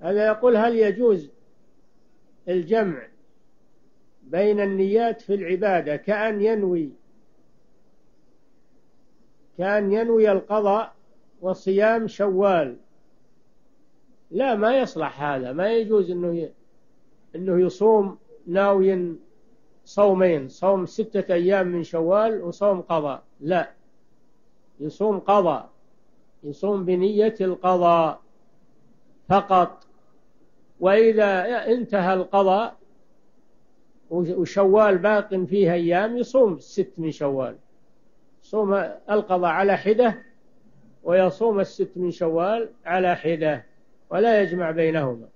هذا يقول هل يجوز الجمع بين النيات في العبادة كأن ينوي كأن ينوي القضاء وصيام شوال؟ لا ما يصلح هذا. ما يجوز إنه إنه يصوم ناوي صومين صوم ستة أيام من شوال وصوم قضاء. لا يصوم قضاء يصوم بنية القضاء فقط. وإذا انتهى القضاء وشوال باق فيه أيام يصوم ست من شوال. صوم القضاء على حدة ويصوم الست من شوال على حدة ولا يجمع بينهما.